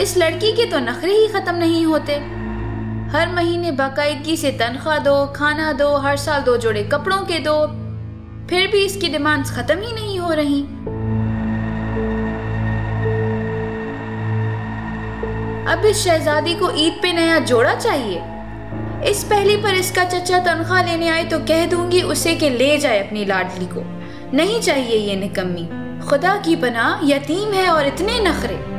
इस लड़की के तो नखरे ही खत्म नहीं होते। हर महीने बाकायदगी से तनख्वाह दो, खाना दो, हर साल दो जोड़े कपड़ों के दो। फिर भी इसकी डिमांड्स खत्म ही नहीं हो रही। अब इस शहजादी को ईद पे नया जोड़ा चाहिए। इस पहली पर इसका चचा तनख्वाह लेने आए तो कह दूँगी उसे कि ले जाए अपनी लाडली को। नहीं चाहिए ये निकम्मी। खुदा की बना यतीम है और इतने नखरे।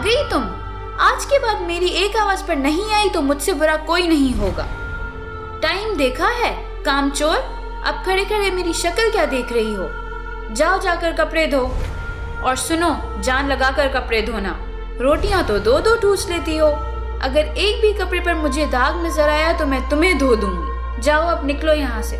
गई तुम? आज के बाद मेरी एक आवाज़ पर नहीं आई तो मुझसे बुरा कोई नहीं होगा। टाइम देखा है काम चोर अब खड़े खड़े मेरी शक्ल क्या देख रही हो? जाओ जाकर कपड़े धो। और सुनो, जान लगाकर कपड़े धोना। रोटियाँ तो दो दो ठूस लेती हो। अगर एक भी कपड़े पर मुझे दाग नज़र आया तो मैं तुम्हें धो दूँगी। जाओ अब निकलो यहाँ से।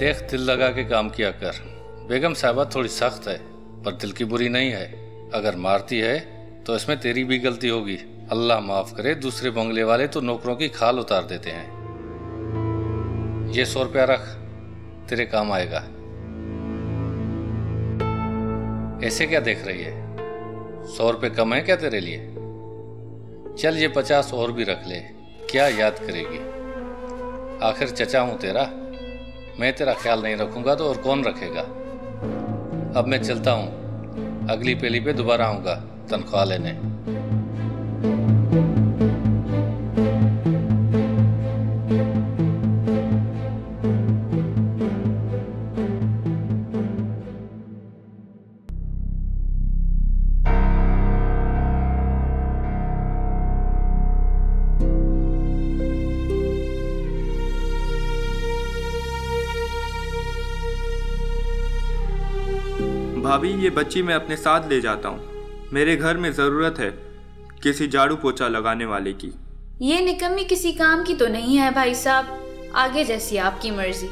देख दिल लगा के काम किया कर। बेगम साहबा थोड़ी सख्त है, पर दिल की बुरी नहीं है। अगर मारती है तो इसमें तेरी भी गलती होगी। अल्लाह माफ़ करे, दूसरे बंगले वाले तो नौकरों की खाल उतार देते हैं। ये सौ रुपया रख, तेरे काम आएगा। ऐसे क्या देख रही है? सौ रुपये कम है क्या तेरे लिए? चल ये पचास और भी रख ले, क्या याद करेगी? आखिर चचा हूँ तेरा। मैं तेरा ख्याल नहीं रखूँगा तो और कौन रखेगा? अब मैं चलता हूँ। अगली पेली पे दोबारा आऊँगा, तनख्वाह लेने। भाभी, ये बच्ची मैं अपने साथ ले जाता हूँ। मेरे घर में ज़रूरत है किसी झाड़ू पोछा लगाने वाले की। ये निकम्मी किसी काम की तो नहीं है भाई साहब। आगे जैसी आपकी मर्ज़ी।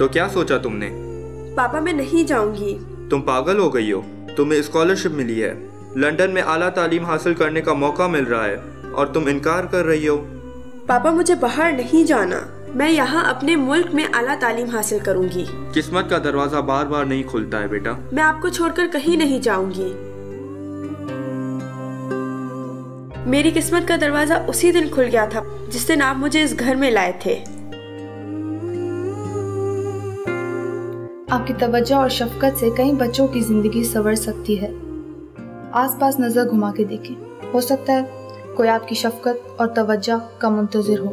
तो क्या सोचा तुमने? पापा मैं नहीं जाऊँगी। तुम पागल हो गई हो। तुम्हें स्कॉलरशिप मिली है। लंदन में आला तालीम हासिल करने का मौका मिल रहा है और तुम इनकार कर रही हो। पापा मुझे बाहर नहीं जाना। मैं यहाँ अपने मुल्क में आला तालीम हासिल करूँगी। किस्मत का दरवाज़ा बार बार नहीं खुलता है बेटा। मैं आपको छोड़कर कहीं नहीं जाऊँगी। मेरी किस्मत का दरवाज़ा उसी दिन खुल गया था जिस दिन आप मुझे इस घर में लाए थे। आपकी तवज्जो और शफकत से कई बच्चों की ज़िंदगी संवर सकती है। आसपास नज़र घुमा के देखें। हो सकता है कोई आपकी शफकत और तवज्जो का मुंतज़र हो।